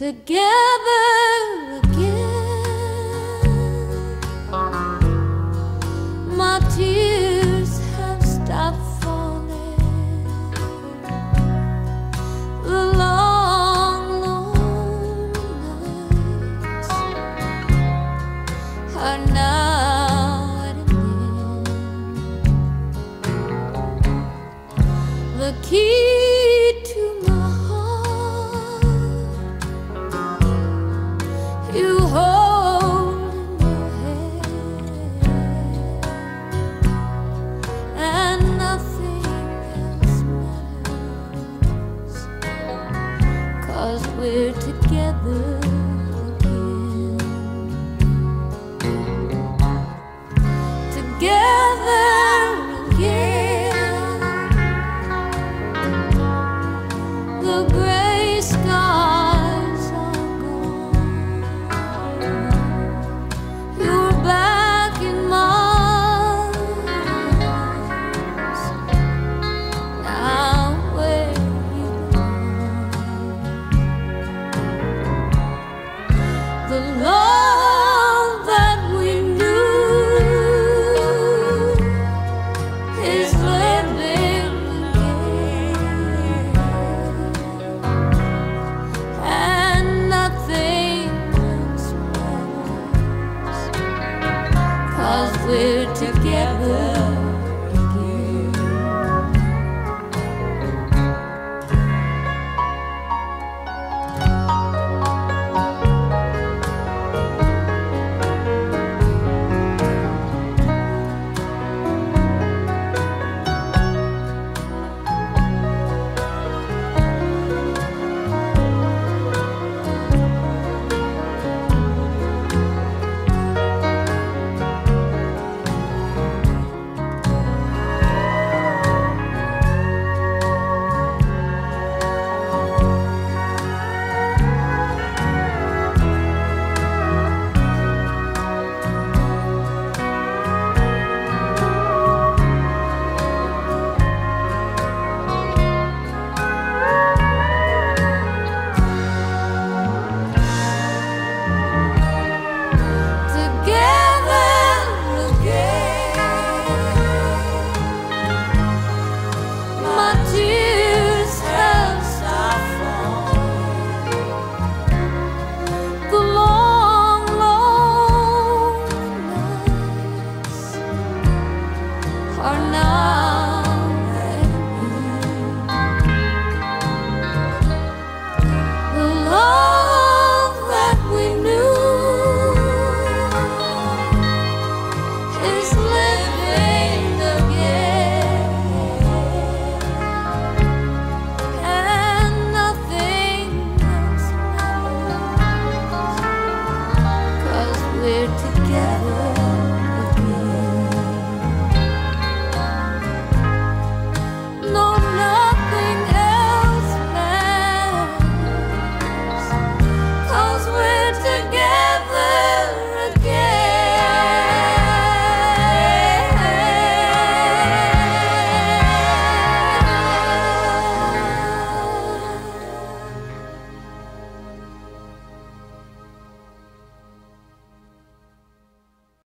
together Cause we're together again. Together again. The we're together.